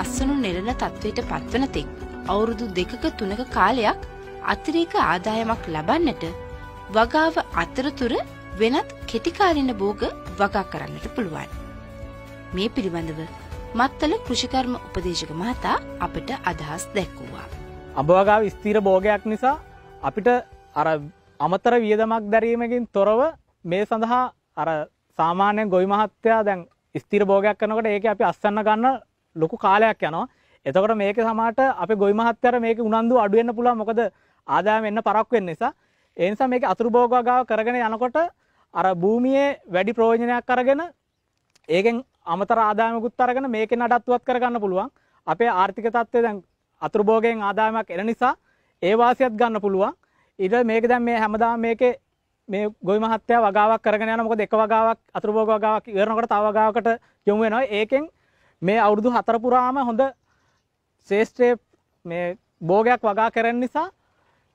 අස්සනු නෙරෙන තත්ත්වයට පත්වන තෙක් අවුරුදු දෙකක තුනක කාලයක් අතිරේක ආදායමක් ලබන්නට වගාව අතරතුර වෙනත් කෙටිකාලින බෝග වගා කරන්නට පුළුවන්. මේ පිළිබඳව මත්තල කෘෂිකර්ම උපදේශක මහතා අපට අදහස් දැක්වූවා. අභවගාව ස්තීර බෝගයක් නිසා අපිට අර අමතර වියදමක් දැරීමකින් තොරව මේ සඳහා අර සාමාන්‍ය ගොයි මහත්තයා දැන් ස්තීර බෝගයක් කනකට ඒක අපි අස්සන්න ගන්න ලොකු කාලයක් යනවා. එතකොට මේක සමාට අප ගොයි මහත්තර මේක උනන්දු අඩුවෙන්න්න පුලා මොකද ආදායම එන්න පරක් වෙන්න නිසා. ඒ නිසා මේක අතුරු බෝගාව කරගෙන යනකොට අර භූමියේ වැඩි ප්‍රෝජනයක් කරගෙන ඒකෙන් අමතර ආදායමකුත් අරගෙන මේක නඩත්තුවත් කරගන්න පුළුවන්. අපේ ආර්ථික තත්ත්වය දැන් අතුරු භෝගයෙන් ආදායමක් එන නිසා ඒ වාසියත් ගන්න පුළුවන්. ඊට මේක දැන් මේ හැමදාම මේකේ මේ ගොවි මහත්තයා වගාවක් කරගෙන යනවා. මොකද එක වගාවක් අතුරු භෝග වගාවක් ඉවරනකොට තව වගාවකට යොමු වෙනවා. ඒකෙන් මේ අවුරුදු හතර පුරාම හොඳ ශේෂ්ත්‍රයේ මේ භෝගයක් වගා කරන නිසා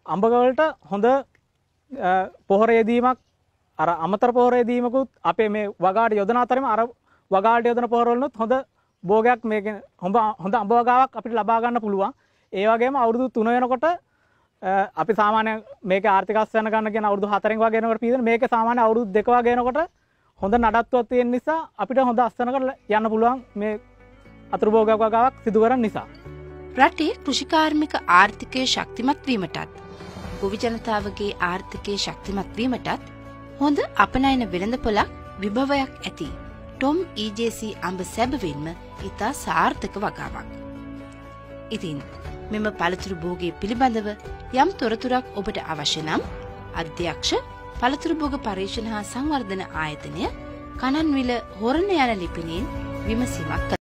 අඹගවලට හොඳ පොහොරයේදීමක් අර අමතර පොහොරයේදීමකුත් අපේ මේ වගාට යොදන අතරම අර වගාට යොදන පොහොරවලුත් හොඳ භෝගයක් මේක හොඳ හොඳ අඹ වගාවක් අපිට ලබා ගන්න පුළුවන්. ඒ වගේම අවුරුදු 3 වෙනකොට අපි සාමාන්‍ය මේක ආර්ථිකස්යන ගන්න කියන අවුරුදු 4 වගේ වෙනකොට පීදෙන මේක සාමාන්‍ය අවුරුදු 2 වගේ වෙනකොට හොඳ නඩත්තුවක් තියෙන නිසා අපිට හොඳ අස්තනකට යන්න පුළුවන් මේ අතුරු භෝගයක් වගාවක් සිදු කරන නිසා රටේ කෘෂිකාර්මික ආර්ථිකය ශක්තිමත් වීමටත් ගොවි ජනතාවගේ ආර්ථිකය ශක්තිමත් වීමටත් හොඳ අපනයන වෙළඳපොලක් විභවයක් ඇති ටොම් EJC අඹ සැබවින්ම ඉතා සාර්ථක වගාවක්. ඉතින් මෙම පළතුරු භෝගය පිළිබඳව යම් තොරතුරක් ඔබට අවශ්‍ය නම් අධ්‍යක්ෂ පළතුරු භෝග පර්යේෂණ හා සංවර්ධන ආයතනය කනන්විල හොරණ යන ලිපිනෙන් විමසීමක්